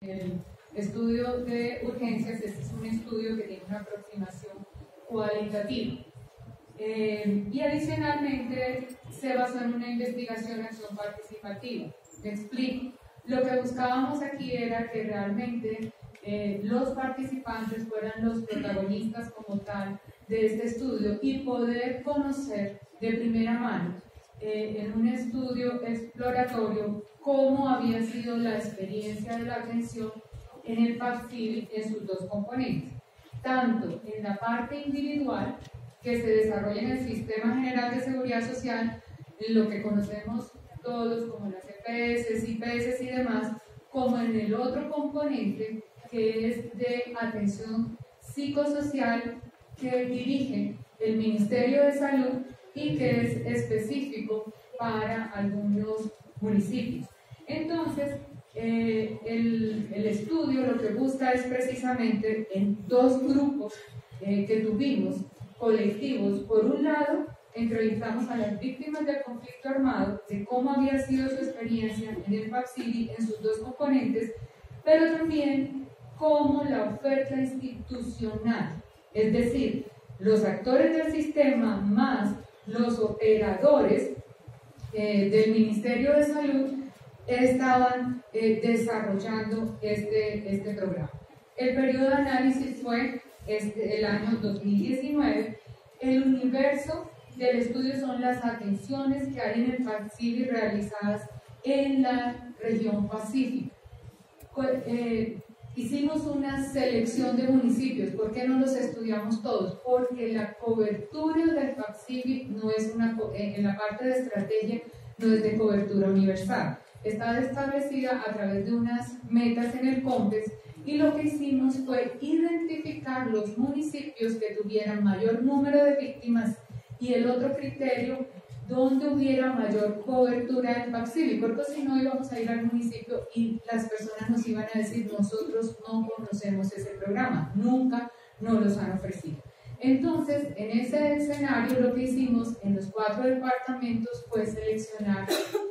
el estudio de urgencias, este es un estudio que tiene una aproximación cualitativa. Eh, y adicionalmente se basó en una investigación en acción participativa. Te explico. Lo que buscábamos aquí era que realmente eh, los participantes fueran los protagonistas como tal de este estudio y poder conocer de primera mano eh, en un estudio exploratorio cómo había sido la experiencia de la atención en el PAC en sus dos componentes, tanto en la parte individual que se desarrolla en el Sistema General de Seguridad Social, lo que conocemos todos como las EPS, IPS y demás, como en el otro componente que es de atención psicosocial que dirige el Ministerio de Salud y que es específico para algunos municipios. Entonces, eh, el, el, estudio lo que busca es precisamente en dos grupos eh, que tuvimos colectivos. Por un lado, entrevistamos a las víctimas del conflicto armado, de cómo había sido su experiencia en el PAPSIDI en sus dos componentes, pero también cómo la oferta institucional, es decir, los actores del sistema más los operadores eh, del Ministerio de Salud estaban eh, desarrollando este, este programa. El periodo de análisis fue este, el año 2019. El universo del estudio son las atenciones que hay en el Pacífico realizadas en la región Pacífica. Hicimos una selección de municipios. ¿Por qué no los estudiamos todos? Porque la cobertura del Pacífico no es una, eh, en la parte de estrategia no es de cobertura universal. Está establecida a través de unas metas en el COMPES y lo que hicimos fue identificar los municipios que tuvieran mayor número de víctimas y el otro criterio donde hubiera mayor cobertura del PAPSIBI, porque si no íbamos a ir al municipio y las personas nos iban a decir, nosotros no conocemos ese programa, nunca nos los han ofrecido. Entonces, en ese escenario lo que hicimos en los cuatro departamentos fue seleccionar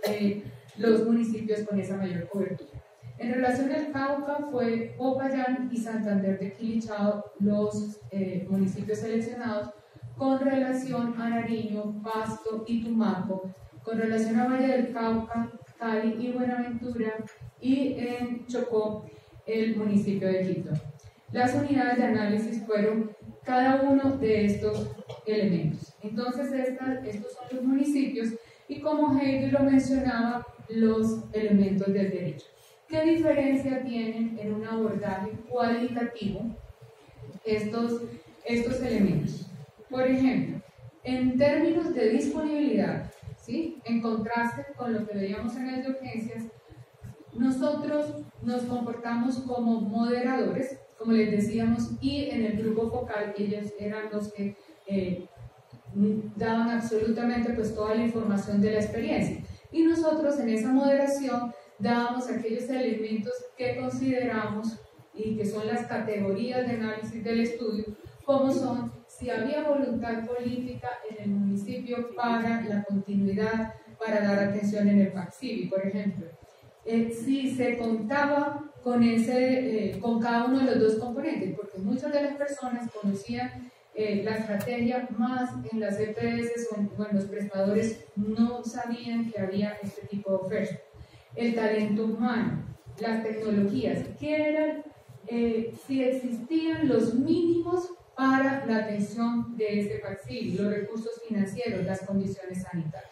eh, los municipios con esa mayor cobertura. En relación al Cauca fue Popayán y Santander de Quilichao los eh, municipios seleccionados con relación a Nariño, Pasto y Tumaco, con relación a Valle del Cauca, Cali y Buenaventura y en Chocó el municipio de Quito. Las unidades de análisis fueron cada uno de estos elementos. Entonces, estos son los municipios y como Heidi lo mencionaba, los elementos del derecho. ¿Qué diferencia tienen en un abordaje cualitativo estos, estos elementos? Por ejemplo, en términos de disponibilidad, ¿sí? en contraste con lo que veíamos en el de urgencias, nosotros nos comportamos como moderadores, como les decíamos, y en el grupo focal ellos eran los que eh, daban absolutamente pues toda la información de la experiencia. Y nosotros en esa moderación dábamos aquellos elementos que consideramos y que son las categorías de análisis del estudio, como son si había voluntad política en el municipio para la continuidad, para dar atención en el PACSIBI, por ejemplo. Eh, si se contaba con, ese, eh, con cada uno de los dos componentes, porque muchas de las personas conocían eh, la estrategia, más en las EPS o en, los prestadores no sabían que había este tipo de oferta. El talento humano, las tecnologías, que eran, si existían los mínimos para la atención de este paciente, los recursos financieros, las condiciones sanitarias.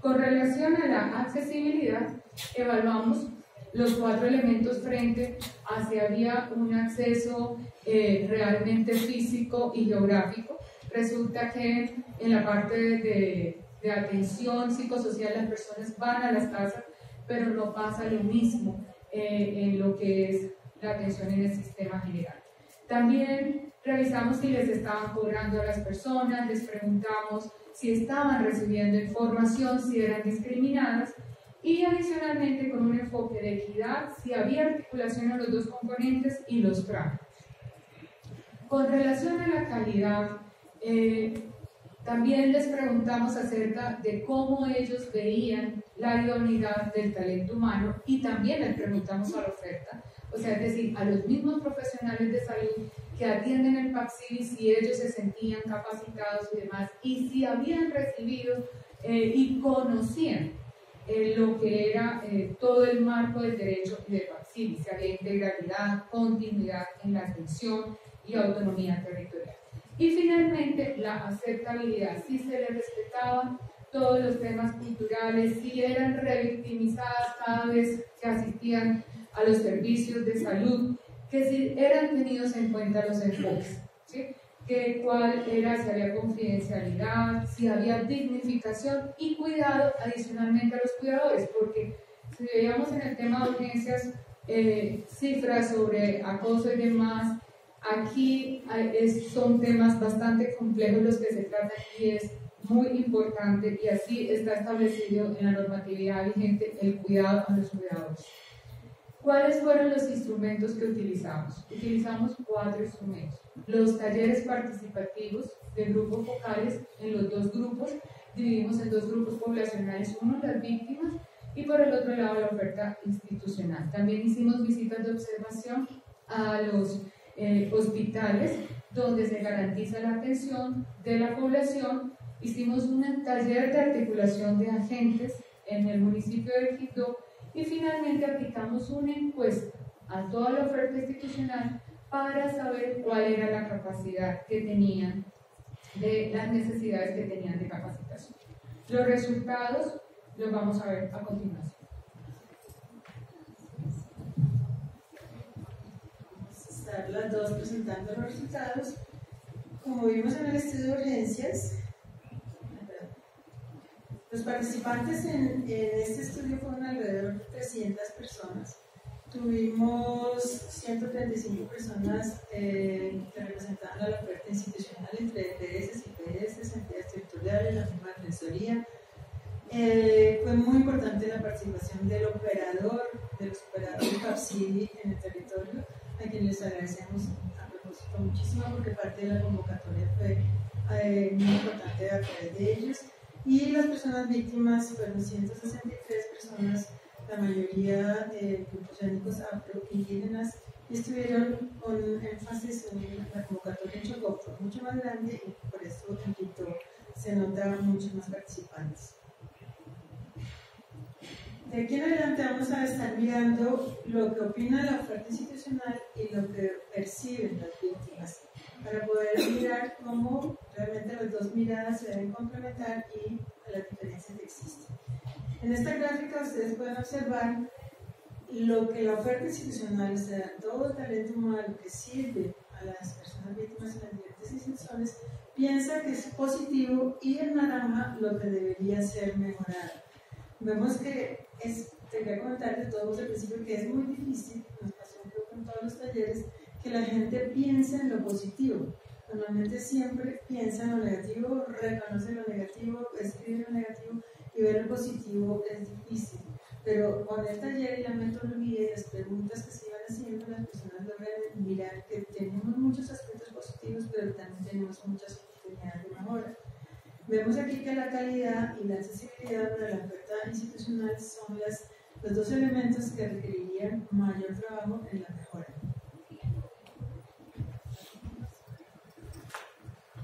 Con relación a la accesibilidad, evaluamos los cuatro elementos frente a si había un acceso eh, realmente físico y geográfico. Resulta que en la parte de, de atención psicosocial las personas van a las casas, pero no pasa lo mismo eh, en lo que es la atención en el sistema general. También revisamos si les estaban cobrando a las personas, les preguntamos si estaban recibiendo información, si eran discriminadas y adicionalmente con un enfoque de equidad, si había articulación a los dos componentes y los trámites. Con relación a la calidad, eh, también les preguntamos acerca de cómo ellos veían la idoneidad del talento humano y también les preguntamos a la oferta o sea, es decir, a los mismos profesionales de salud que atienden el PAXI, si ellos se sentían capacitados y demás, y si habían recibido eh, y conocían eh, lo que era eh, todo el marco del derecho de PAXI, si había integralidad, continuidad en la atención y autonomía territorial. Y finalmente, la aceptabilidad, si se le respetaban todos los temas culturales, si eran revictimizadas cada vez que asistían a los servicios de salud, que si eran tenidos en cuenta los enfoques, ¿sí? que cuál era, si había confidencialidad, si había dignificación y cuidado adicionalmente a los cuidadores, porque si veíamos en el tema de urgencias eh, cifras sobre acoso y demás, aquí son temas bastante complejos los que se tratan y es muy importante y así está establecido en la normatividad vigente el cuidado a los cuidadores. ¿Cuáles fueron los instrumentos que utilizamos? Utilizamos cuatro instrumentos. Los talleres participativos de grupos focales en los dos grupos, dividimos en dos grupos poblacionales, uno las víctimas y por el otro lado la oferta institucional. También hicimos visitas de observación a los eh, hospitales donde se garantiza la atención de la población. Hicimos un taller de articulación de agentes en el municipio de Quito y finalmente aplicamos una encuesta a toda la oferta institucional para saber cuál era la capacidad que tenían de las necesidades que tenían de capacitación. Los resultados los vamos a ver a continuación. Estar las dos presentando los resultados. Como vimos en el estudio de urgencias, los participantes en, este 300 personas. Tuvimos 135 personas eh, que representaban a la oferta institucional entre ETS, IPS, entidades territoriales, la misma defensoría. Eh, fue muy importante la participación del operador, de los operadores en el territorio, a quienes les agradecemos a propósito muchísimo porque parte de la convocatoria fue eh, muy importante a través de ellos. Y las personas víctimas fueron 163 personas, la mayoría de grupos étnicos afro-indígenas, y estuvieron con énfasis en la convocatoria en Chocó, fue mucho más grande y por eso en Quito se notaban muchos más participantes. De aquí en adelante vamos a estar mirando lo que opina la oferta institucional y lo que perciben las víctimas para poder mirar cómo realmente las dos miradas se deben complementar y las diferencias que existen. En esta gráfica ustedes pueden observar lo que la oferta institucional, o sea, todo el talento humano que sirve a las personas víctimas en las diferentes instituciones, piensa que es positivo y en naranja lo que debería ser mejorado. Vemos que es, te voy a comentar de todos al principio que es muy difícil, nos pasó con todos los talleres, que la gente piense en lo positivo. Normalmente siempre piensa en lo negativo, reconoce lo negativo, escribe lo negativo ver lo positivo es difícil. Pero con el taller y la metodología y las preguntas que se iban haciendo, las personas logran mirar que tenemos muchos aspectos positivos, pero también tenemos muchas oportunidades de mejora. Vemos aquí que la calidad y la accesibilidad para la oferta institucional son las, los dos elementos que requerirían mayor trabajo en la mejora.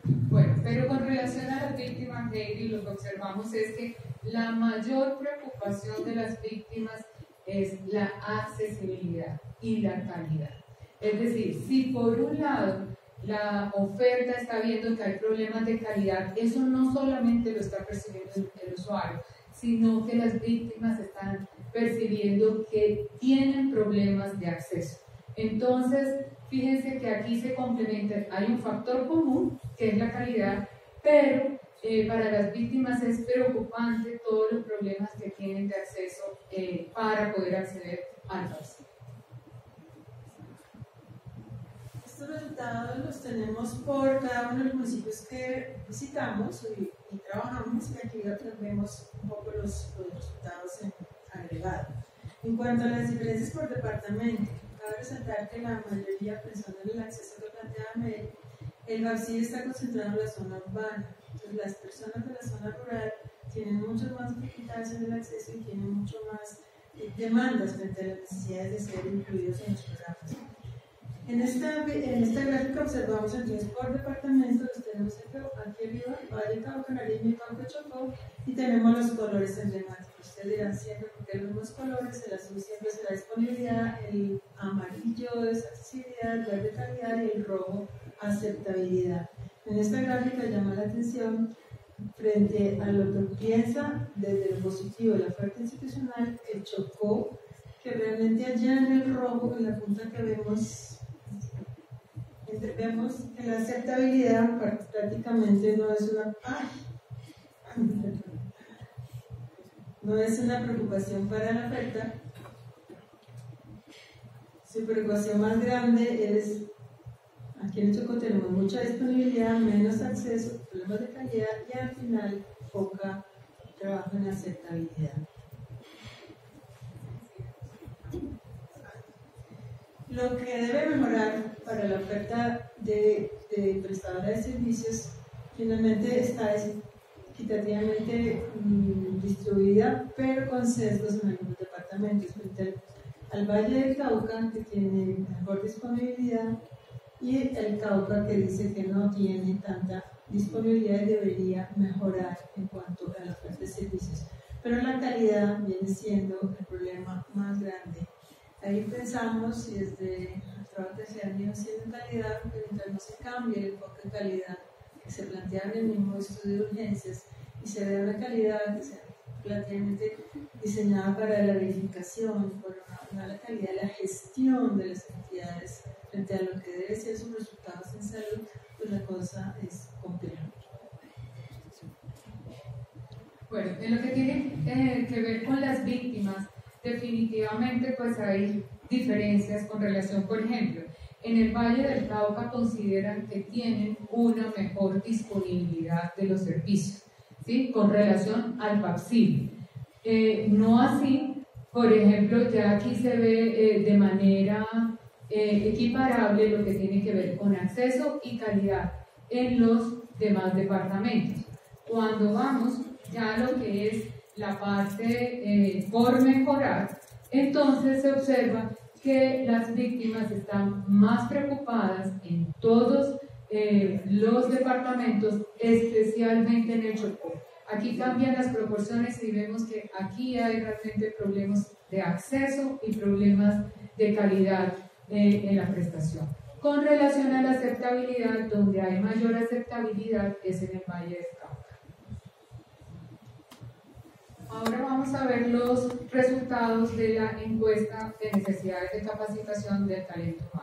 Bueno, pero con relación a las víctimas, Heidi, lo que observamos es que la mayor preocupación de las víctimas es la accesibilidad y la calidad. Es decir, si por un lado la oferta está viendo que hay problemas de calidad, eso no solamente lo está percibiendo el, usuario, sino que las víctimas están percibiendo que tienen problemas de acceso. Entonces, fíjense que aquí se complementa, hay un factor común, que es la calidad, pero eh, para las víctimas es preocupante todos los problemas que tienen de acceso eh, para poder acceder al vacío. Estos resultados los tenemos por cada uno de los municipios que visitamos y, trabajamos y aquí vemos un poco los, los resultados en agregado. En cuanto a las diferencias por departamento, cabe resaltar que la mayoría, pensando en el acceso que planteaba Mel, el vacío está concentrado en la zona urbana. Entonces, las personas de la zona rural tienen muchas más dificultades en el acceso y tienen mucho más demandas frente a las necesidades de ser incluidos en los programas. En esta, en esta gráfica observamos entonces por departamento, los tenemos aquí arriba, Valle, Cauca, Nariño y Cauca, Chocó, y tenemos los colores emblemáticos. Ustedes dirán siempre porque los mismos colores, el azul siempre la disponibilidad, el amarillo es accesibilidad, el verde calidad y el rojo aceptabilidad. En esta gráfica llama la atención frente a lo que piensa desde lo positivo de la oferta institucional, el Chocó, que realmente allá en el rojo, en la punta que vemos vemos que la aceptabilidad prácticamente no es una no es una preocupación para la oferta. Su preocupación más grande es aquí en Choco tenemos mucha disponibilidad, menos acceso, problemas de calidad y al final poca trabajo en aceptabilidad. Lo que debe mejorar para la oferta de, de prestadora de servicios finalmente está equitativamente mm, distribuida, pero con sesgos en algunos departamentos, frente al, Valle del Cauca, que tiene mejor disponibilidad, y el Cauca, que dice que no tiene tanta disponibilidad y debería mejorar en cuanto a la oferta de servicios. Pero la calidad viene siendo el problema más grande Ahí pensamos si desde el trabajo que se han ido haciendo en calidad, que mientras no se cambie el enfoque de calidad que se plantea en el mismo estudio de urgencias y se vea una calidad que sea planteamente diseñada para la verificación, por una, la calidad de la gestión de las entidades frente a lo que debe ser sus resultados en salud, pues la cosa es compleja. Bueno, en lo que tiene eh, que ver con las víctimas, definitivamente pues hay diferencias con relación, por ejemplo, en el Valle del Cauca consideran que tienen una mejor disponibilidad de los servicios, ¿sí? Con relación al PAPSIL. Eh, no así, por ejemplo, ya aquí se ve eh, de manera eh, equiparable lo que tiene que ver con acceso y calidad en los demás departamentos. Cuando vamos ya lo que es la parte eh, por mejorar, entonces se observa que las víctimas están más preocupadas en todos eh, los departamentos, especialmente en el Chocó. Aquí cambian las proporciones y vemos que aquí hay realmente problemas de acceso y problemas de calidad eh, en la prestación. Con relación a la aceptabilidad, donde hay mayor aceptabilidad es en el Valle de Cauca. Ahora vamos a ver los resultados de la encuesta de necesidades de capacitación del talento humano.